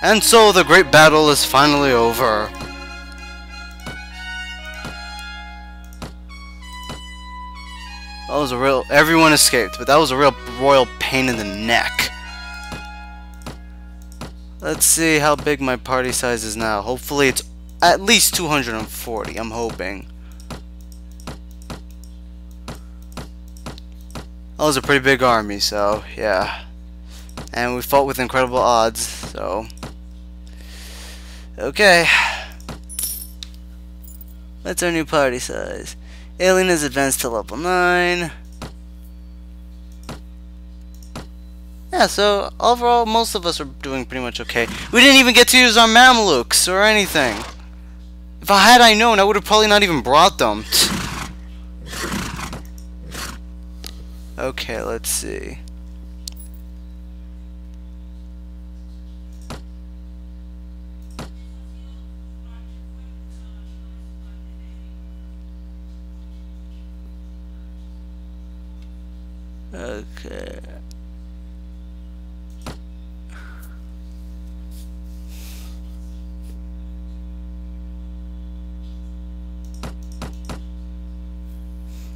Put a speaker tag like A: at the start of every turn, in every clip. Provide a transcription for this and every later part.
A: And so the great battle is finally over. That was a real... Everyone escaped, but that was a real royal pain in the neck. Let's see how big my party size is now. Hopefully it's at least 240, I'm hoping. That was a pretty big army, so yeah. And we fought with incredible odds, so... Okay. That's our new party size? Alayen is advanced to level 9. Yeah, so overall, most of us are doing pretty much okay. We didn't even get to use our Mamelukes or anything. If I had I known, I would have probably not even brought them. okay, let's see. Okay.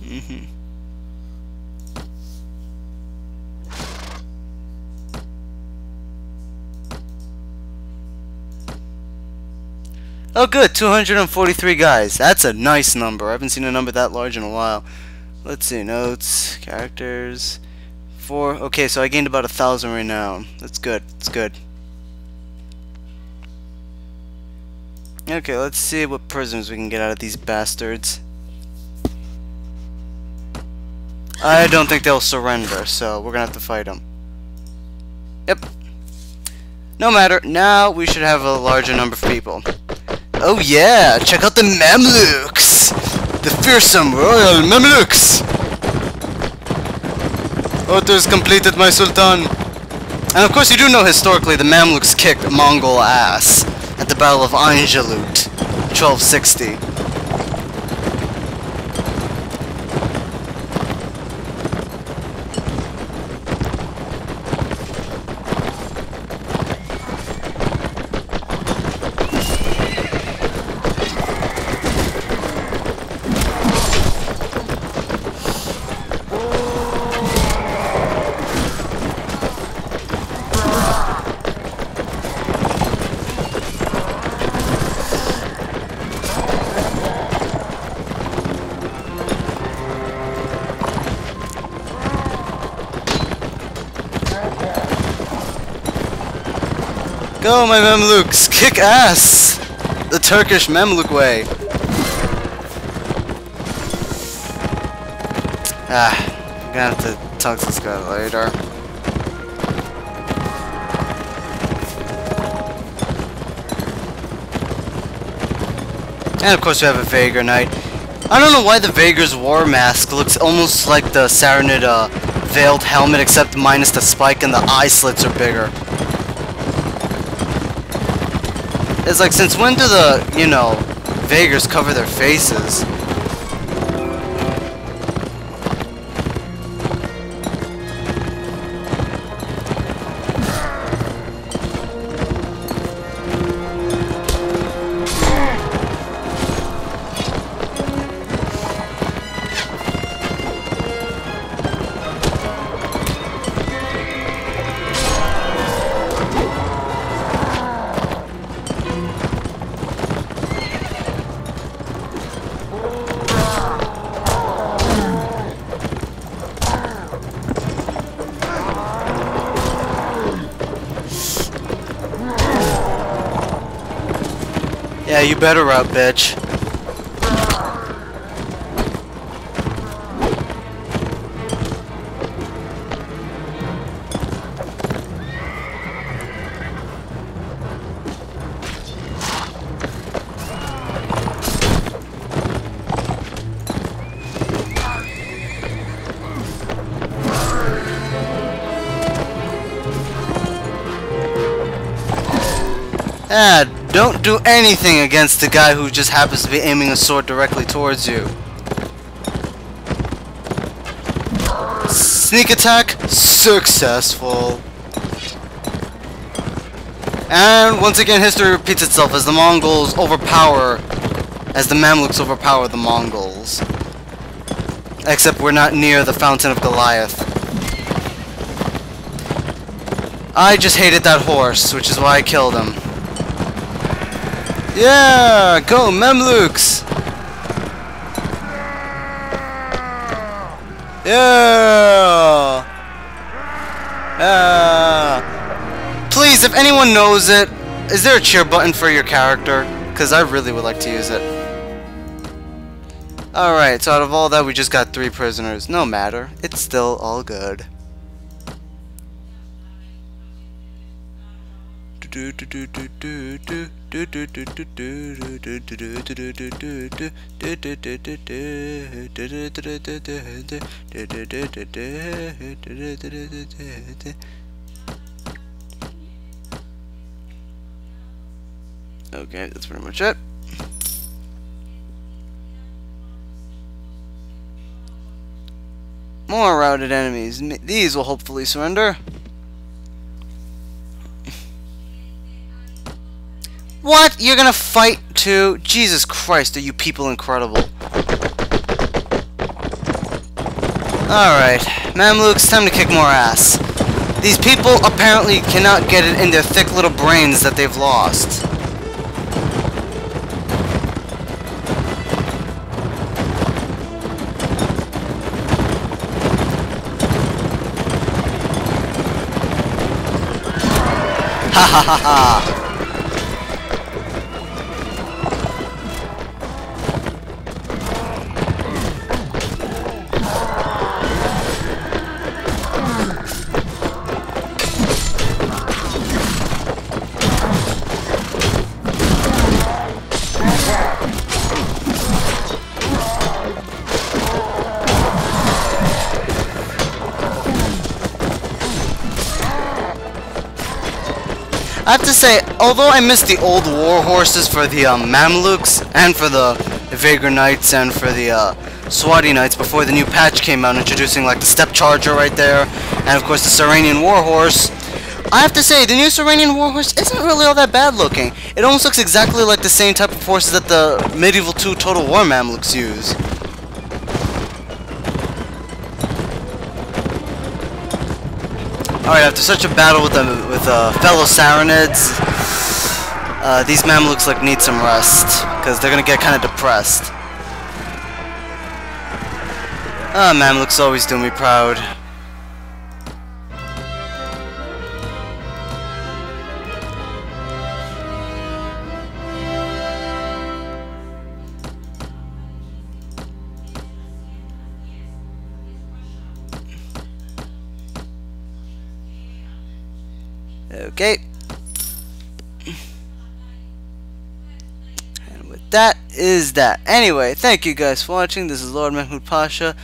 A: Mm-hmm. Oh good, 243 guys. That's a nice number. I haven't seen a number that large in a while. Let's see, notes, characters, four. Okay, so I gained about a thousand right now. That's good. That's good. Okay, let's see what prisoners we can get out of these bastards. I don't think they'll surrender, so we're gonna have to fight them. Yep. No matter, now we should have a larger number of people. Oh yeah, check out the Mamluks! The fearsome royal Mamluks! Orders completed, my Sultan. And of course you do know historically the Mamluks kicked Mongol ass at the Battle of Ain Jalut, 1260. Go, my Mamluks! Kick ass! The Turkish Mamluk way! Ah, I'm gonna have to talk to this guy later. And of course we have a Vaegir Knight. I don't know why the Vaegir's war mask looks almost like the Sarranid uh, veiled helmet except minus the spike and the eye slits are bigger. It's like, since when do the, you know, Vaegirs cover their faces? Yeah, you better out, bitch. Ah, don't do anything against the guy who just happens to be aiming a sword directly towards you. Sneak attack, successful. And once again, history repeats itself as the Mongols overpower, as the Mamluks overpower the Mongols. Except we're not near the Fountain of Goliath. I just hated that horse, which is why I killed him. Yeah! Go, Mamluks! Yeah! Yeah! Please, if anyone knows it, is there a cheer button for your character? Because I really would like to use it. Alright, so out of all that, we just got three prisoners. No matter. It's still all good. Okay, that's pretty much it. More routed enemies. These will hopefully surrender. What? You're gonna fight too? Jesus Christ, are you people incredible. Alright, Mamluks, time to kick more ass. These people apparently cannot get it in their thick little brains that they've lost. Ha ha ha ha! I have to say, although I miss the old war horses for the um, Mamluks and for the, Vagrant Knights and for the uh, Swadian Knights before the new patch came out introducing like the Steppe Charger right there and of course the Saranian War Horse, I have to say, the new Saranian War Horse isn't really all that bad looking. It almost looks exactly like the same type of horses that the Medieval 2 Total War Mamluks use. Alright, after such a battle with the, with uh, fellow Sarranids, uh, these Mamluks like need some rest, because they're gonna get kind of depressed. Ah, Mamluks always do me proud. Okay. And with that is that. Anyway, thank you guys for watching. This is Lord Mehmood Pasha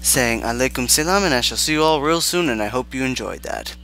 A: saying Alaikum Salam and I shall see you all real soon and I hope you enjoyed that.